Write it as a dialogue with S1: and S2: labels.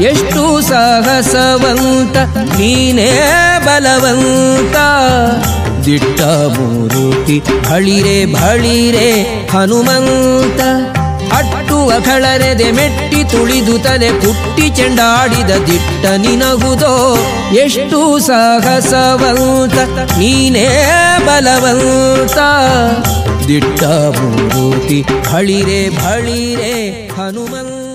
S1: ಎಷ್ಟು ಸಾಹಸವಂತ, ನೀನೇ ಬಲವಂತ. ದಿಟ್ಟ ಮೂರುತಿ ಬಳಿರೆ ಬಳಿರೆ ಹನುಮಂತ. ಅಟ್ಟು ಅಖಳರೆದೆ ಮೆಟ್ಟಿ ತುಳಿದು ತಲೆ ಕುಟ್ಟಿ ಚೆಂಡಾಡಿದ ದಿಟ್ಟ ನಿನಗುದೋ. ಎಷ್ಟು ಸಾಹಸವಂತ, ನೀನೇ ಬಲವಂತ. ದಿಟ್ಟ ಮೂರುತಿ ಬಳಿರೆ ಬಳಿರೆ ಹನುಮಂತ.